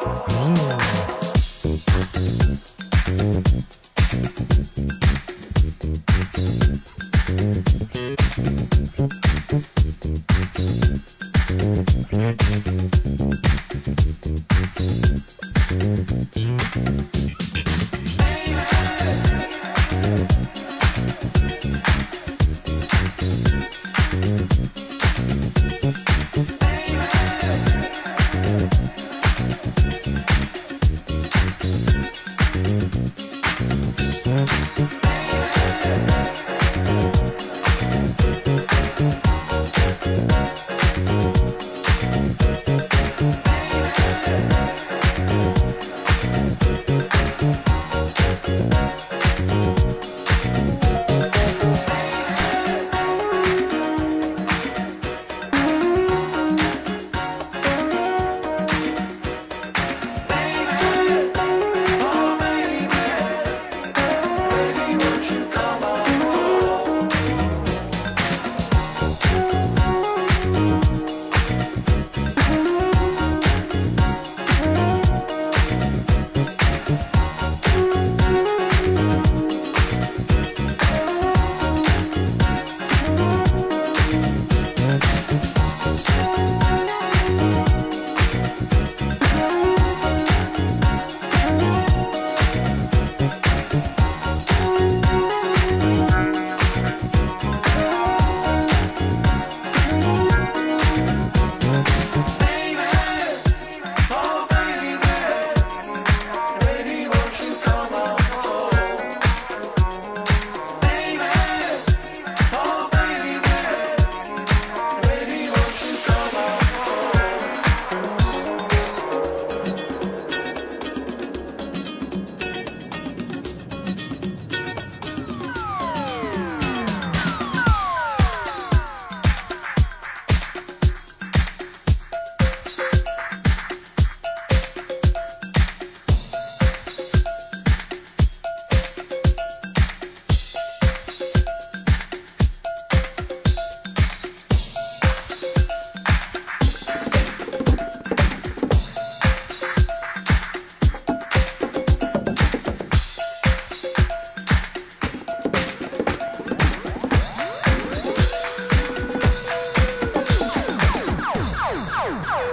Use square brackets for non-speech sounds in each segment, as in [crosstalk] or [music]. Mm.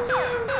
Yeah. [laughs]